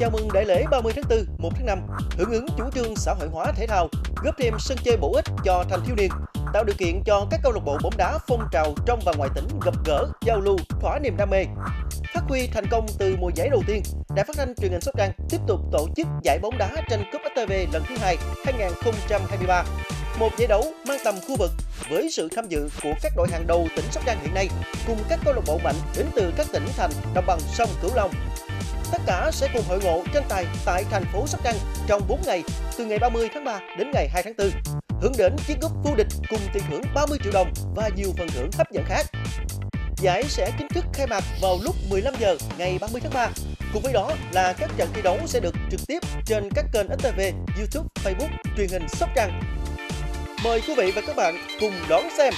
Chào mừng đại lễ 30 tháng 4, 1 tháng 5, hưởng ứng chủ trương xã hội hóa thể thao, góp thêm sân chơi bổ ích cho thanh thiếu niên, tạo điều kiện cho các câu lạc bộ bóng đá phong trào trong và ngoài tỉnh gặp gỡ, giao lưu, thỏa niềm đam mê. Phát huy thành công từ mùa giải đầu tiên, Đài Phát thanh Truyền hình Sóc Trăng tiếp tục tổ chức giải bóng đá tranh cúp STV lần thứ hai 2023. Một giải đấu mang tầm khu vực với sự tham dự của các đội hàng đầu tỉnh Sóc Trăng hiện nay cùng các câu lạc bộ mạnh đến từ các tỉnh thành đồng bằng sông Cửu Long. Tất cả sẽ cùng hội ngộ tranh tài tại thành phố Sóc Trăng trong 4 ngày, từ ngày 30 tháng 3 đến ngày 2 tháng 4, hướng đến chiếc cúp vô địch cùng tiền thưởng 30 triệu đồng và nhiều phần thưởng hấp dẫn khác. Giải sẽ chính thức khai mạc vào lúc 15 giờ ngày 30 tháng 3. Cùng với đó là các trận thi đấu sẽ được trực tiếp trên các kênh STV, YouTube, Facebook, truyền hình Sóc Trăng. Mời quý vị và các bạn cùng đón xem